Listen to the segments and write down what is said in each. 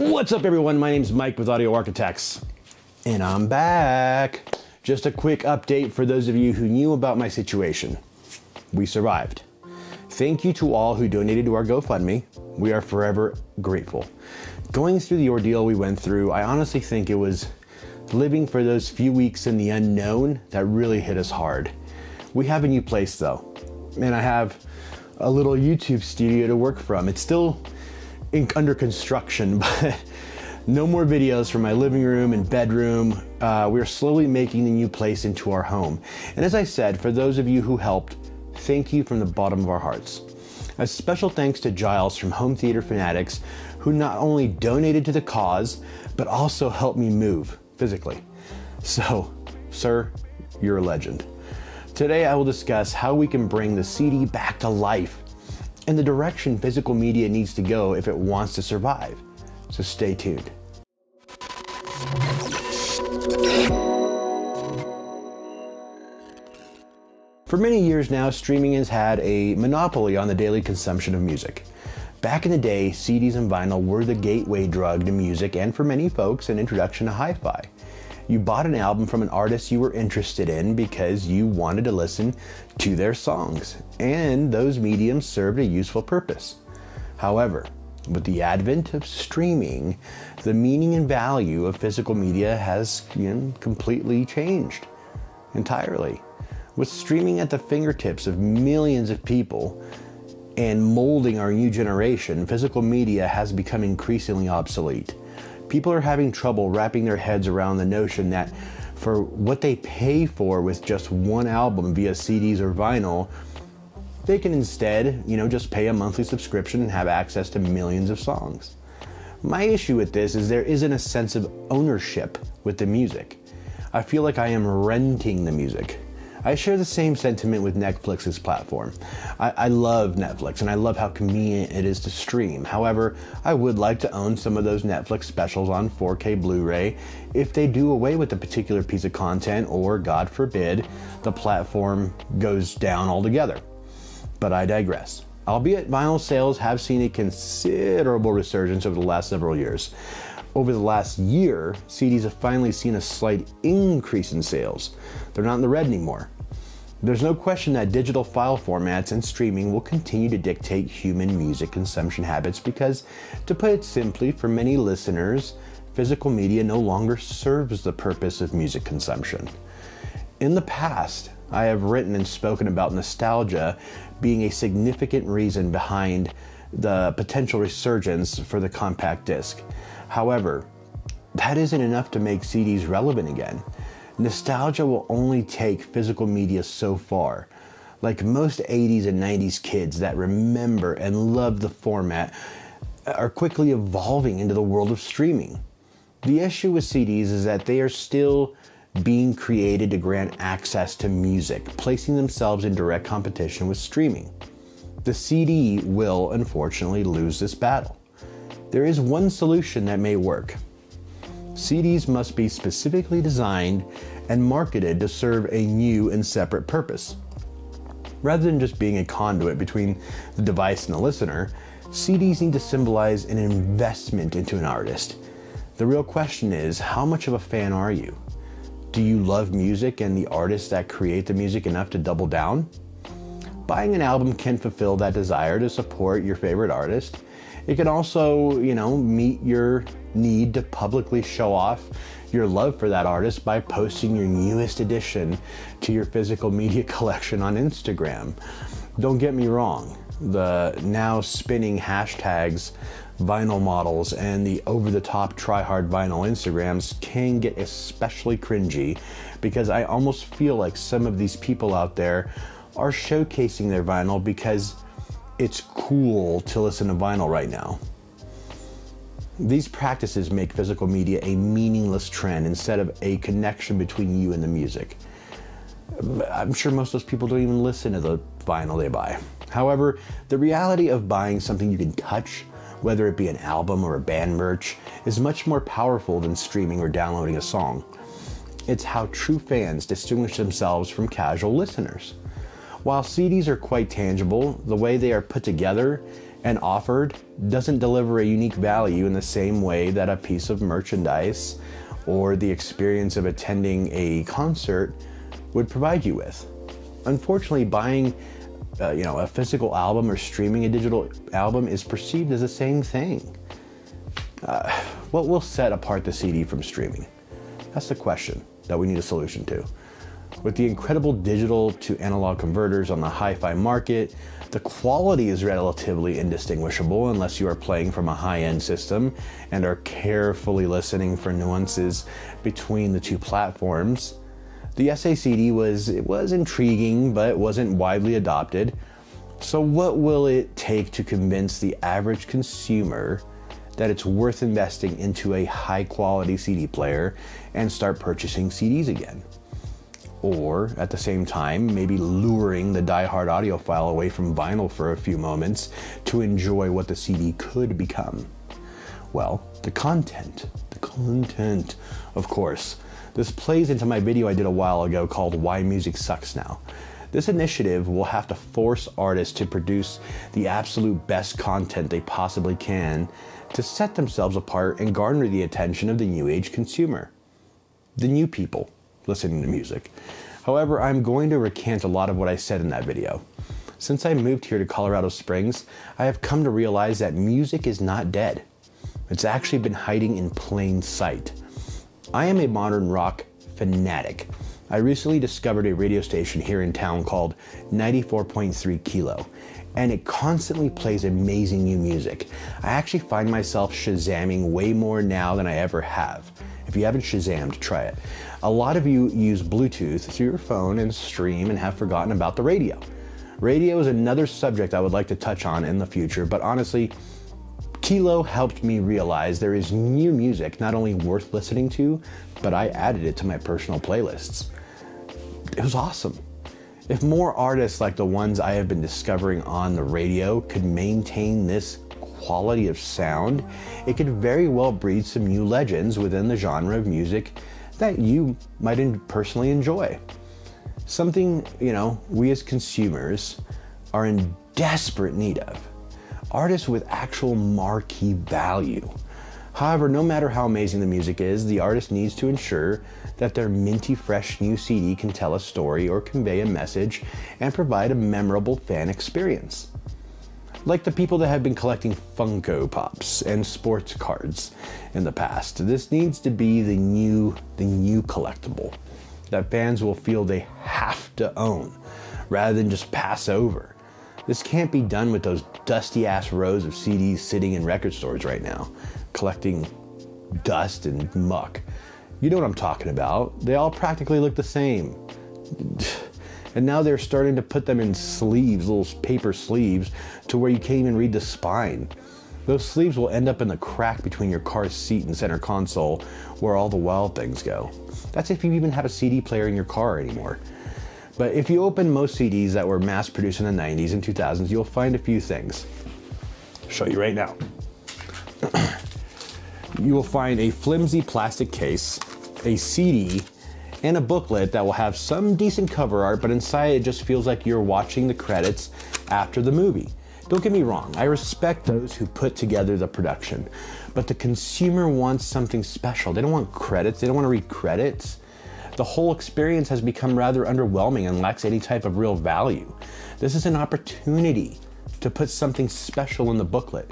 What's up, everyone? My name's Mike with Audio Arkitekts, and I'm back. Just a quick update for those of you who knew about my situation. We survived. Thank you to all who donated to our GoFundMe. We are forever grateful. Going through the ordeal we went through, I honestly think it was living for those few weeks in the unknown that really hit us hard. We have a new place though, and I have a little YouTube studio to work from. It's still in, under construction, but no more videos from my living room and bedroom. Uh, we're slowly making the new place into our home. And as I said, for those of you who helped, thank you from the bottom of our hearts. A special thanks to Giles from Home Theater Fanatics, who not only donated to the cause, but also helped me move physically. So, sir, you're a legend. Today I will discuss how we can bring the CD back to life and the direction physical media needs to go if it wants to survive. So stay tuned. For many years now, streaming has had a monopoly on the daily consumption of music. Back in the day, CDs and vinyl were the gateway drug to music and for many folks, an introduction to hi fi. You bought an album from an artist you were interested in because you wanted to listen to their songs, and those mediums served a useful purpose. However, with the advent of streaming, the meaning and value of physical media has you know, completely changed entirely. With streaming at the fingertips of millions of people and molding our new generation, physical media has become increasingly obsolete people are having trouble wrapping their heads around the notion that for what they pay for with just one album via CDs or vinyl, they can instead, you know, just pay a monthly subscription and have access to millions of songs. My issue with this is there isn't a sense of ownership with the music. I feel like I am renting the music. I share the same sentiment with Netflix's platform. I, I, love Netflix and I love how convenient it is to stream. However, I would like to own some of those Netflix specials on 4K Blu ray if they do away with a particular piece of content or, God forbid, the platform goes down altogether. But I digress. Albeit vinyl sales have seen a considerable resurgence over the last several years. Over the last year, CDs have finally seen a slight increase in sales. They're not in the red anymore. There's no question that digital file formats and streaming will continue to dictate human music consumption habits because, to put it simply, for many listeners, physical media no longer serves the purpose of music consumption. In the past, I have written and spoken about nostalgia being a significant reason behind the potential resurgence for the compact disc. However, that isn't enough to make CDs relevant again. Nostalgia will only take physical media so far. Like most 80s and 90s kids that remember and love the format are quickly evolving into the world of streaming. The issue with CDs is that they are still being created to grant access to music, placing themselves in direct competition with streaming. The CD will unfortunately lose this battle. There is one solution that may work. CDs must be specifically designed and marketed to serve a new and separate purpose. Rather than just being a conduit between the device and the listener, CDs need to symbolize an investment into an artist. The real question is how much of a fan are you? Do you love music and the artists that create the music enough to double down? Buying an album can fulfill that desire to support your favorite artist it can also, you know, meet your need to publicly show off your love for that artist by posting your newest addition to your physical media collection on Instagram. Don't get me wrong, the now spinning hashtags vinyl models and the over the top try hard vinyl Instagrams can get especially cringy because I almost feel like some of these people out there are showcasing their vinyl because it's cool to listen to vinyl right now. These practices make physical media a meaningless trend instead of a connection between you and the music. I'm sure most of those people don't even listen to the vinyl they buy. However, the reality of buying something you can touch, whether it be an album or a band merch, is much more powerful than streaming or downloading a song. It's how true fans distinguish themselves from casual listeners. While CDs are quite tangible, the way they are put together and offered doesn't deliver a unique value in the same way that a piece of merchandise or the experience of attending a concert would provide you with. Unfortunately, buying uh, you know a physical album or streaming a digital album is perceived as the same thing. Uh, what will set apart the CD from streaming? That's the question that we need a solution to. With the incredible digital to analog converters on the hi fi market, the quality is relatively indistinguishable unless you are playing from a high end system and are carefully listening for nuances between the two platforms. The SACD was it was intriguing, but it wasn't widely adopted. So what will it take to convince the average consumer that it's worth investing into a high quality CD player and start purchasing CDs again? Or at the same time, maybe luring the die-hard audiophile away from vinyl for a few moments to enjoy what the CD could become. Well, the content. The content, of course. This plays into my video I did a while ago called Why Music Sucks Now. This initiative will have to force artists to produce the absolute best content they possibly can to set themselves apart and garner the attention of the new age consumer. The new people listening to music. However, I'm going to recant a lot of what I said in that video. Since I moved here to Colorado Springs, I have come to realize that music is not dead. It's actually been hiding in plain sight. I am a modern rock fanatic. I recently discovered a radio station here in town called 94.3 Kilo, and it constantly plays amazing new music. I actually find myself Shazamming way more now than I ever have. If you haven't Shazammed, try it. A lot of you use Bluetooth through your phone and stream and have forgotten about the radio. Radio is another subject I would like to touch on in the future, but honestly, Kilo helped me realize there is new music not only worth listening to, but I added it to my personal playlists. It was awesome. If more artists like the ones I have been discovering on the radio could maintain this quality of sound, it could very well breed some new legends within the genre of music that you might personally enjoy. Something, you know, we as consumers are in desperate need of artists with actual marquee value. However, no matter how amazing the music is, the artist needs to ensure that their minty fresh new CD can tell a story or convey a message and provide a memorable fan experience. Like the people that have been collecting Funko Pops and sports cards in the past, this needs to be the new the new collectible that fans will feel they have to own rather than just pass over. This can't be done with those dusty ass rows of CDs sitting in record stores right now, collecting dust and muck. You know what I'm talking about. They all practically look the same. And now they're starting to put them in sleeves, little paper sleeves, to where you can't even read the spine. Those sleeves will end up in the crack between your car's seat and center console where all the wild things go. That's if you even have a CD player in your car anymore. But if you open most CDs that were mass produced in the 90s and 2000s, you'll find a few things. I'll show you right now. you will find a flimsy plastic case, a CD, and a booklet that will have some decent cover art, but inside it just feels like you're watching the credits after the movie. Don't get me wrong, I respect those who put together the production, but the consumer wants something special. They don't want credits, they don't want to read credits the whole experience has become rather underwhelming and lacks any type of real value. This is an opportunity to put something special in the booklet.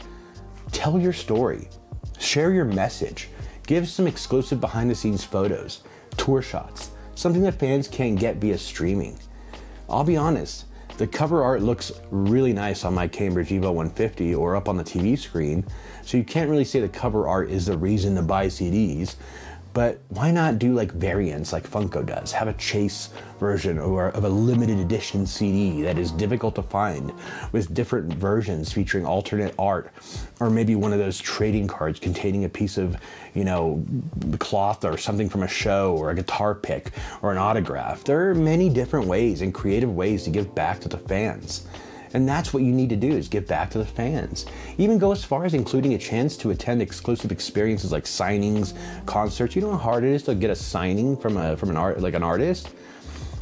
Tell your story, share your message, give some exclusive behind the scenes photos, tour shots, something that fans can't get via streaming. I'll be honest, the cover art looks really nice on my Cambridge Evo 150 or up on the TV screen, so you can't really say the cover art is the reason to buy CDs, but why not do like variants like Funko does? Have a chase version or of a limited edition CD that is difficult to find with different versions featuring alternate art, or maybe one of those trading cards containing a piece of, you know, cloth or something from a show or a guitar pick or an autograph. There are many different ways and creative ways to give back to the fans. And that's what you need to do is give back to the fans. Even go as far as including a chance to attend exclusive experiences like signings, concerts. You know how hard it is to get a signing from a from an art like an artist?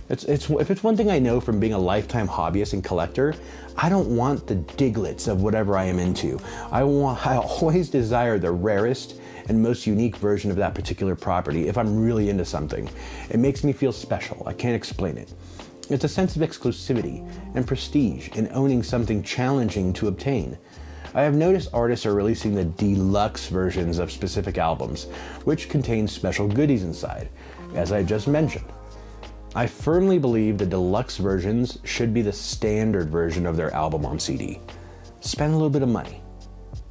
It's, it's, if it's one thing I know from being a lifetime hobbyist and collector, I don't want the diglets of whatever I am into. I want, I always desire the rarest and most unique version of that particular property if I'm really into something. It makes me feel special. I can't explain it. It's a sense of exclusivity and prestige in owning something challenging to obtain. I have noticed artists are releasing the deluxe versions of specific albums, which contain special goodies inside, as I just mentioned. I firmly believe the deluxe versions should be the standard version of their album on CD. Spend a little bit of money.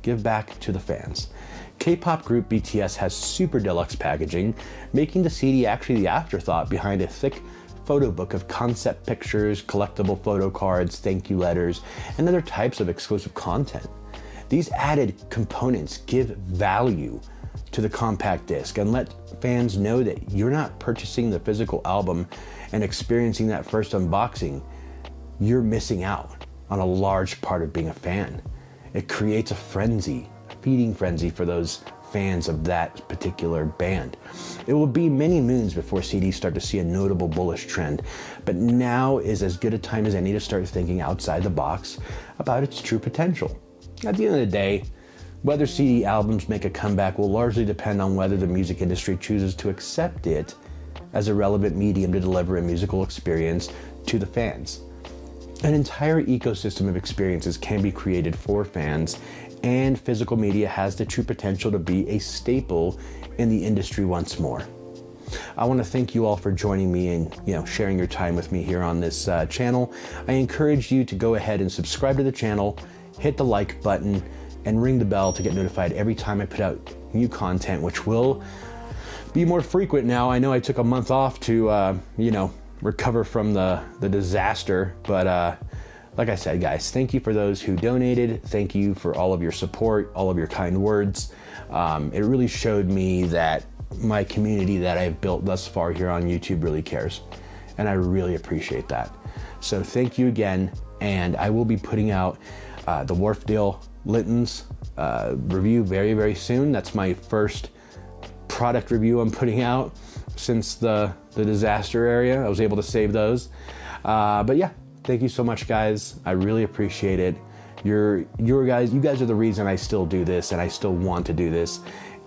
Give back to the fans. K pop group BTS has super deluxe packaging, making the CD actually the afterthought behind a thick photo book of concept pictures, collectible photo cards, thank you letters, and other types of exclusive content. These added components give value to the compact disc and let fans know that you're not purchasing the physical album and experiencing that first unboxing. You're missing out on a large part of being a fan. It creates a frenzy, a feeding frenzy for those fans of that particular band. It will be many moons before CDs start to see a notable bullish trend, but now is as good a time as any to start thinking outside the box about its true potential. At the end of the day, whether CD albums make a comeback will largely depend on whether the music industry chooses to accept it as a relevant medium to deliver a musical experience to the fans. An entire ecosystem of experiences can be created for fans, and physical media has the true potential to be a staple in the industry once more. I want to thank you all for joining me and you know sharing your time with me here on this uh, channel. I encourage you to go ahead and subscribe to the channel, hit the like button, and ring the bell to get notified every time I put out new content, which will be more frequent now. I know I took a month off to, uh, you know, recover from the, the disaster, but uh, like I said, guys, thank you for those who donated. Thank you for all of your support, all of your kind words. Um, it really showed me that my community that I've built thus far here on YouTube really cares. And I really appreciate that. So thank you again. And I will be putting out uh, the Wharfedale Linton's uh, review very, very soon. That's my first product review I'm putting out since the, the disaster area. I was able to save those. Uh, but yeah, thank you so much, guys. I really appreciate it. You're, you're guys, you guys are the reason I still do this and I still want to do this.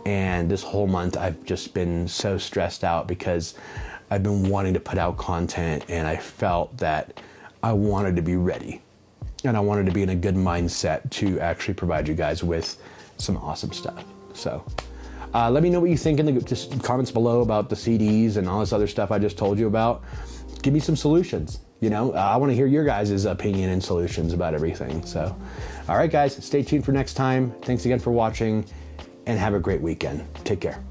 And this whole month, I've just been so stressed out because I've been wanting to put out content and I felt that I wanted to be ready and I wanted to be in a good mindset to actually provide you guys with some awesome stuff. So, uh, let me know what you think in the just comments below about the CDs and all this other stuff I just told you about. Give me some solutions. You know, I want to hear your guys' opinion and solutions about everything. So, all right, guys, stay tuned for next time. Thanks again for watching and have a great weekend. Take care.